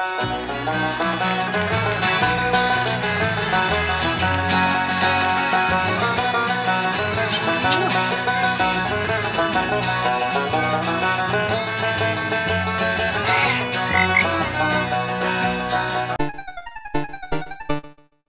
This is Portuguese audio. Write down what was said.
Música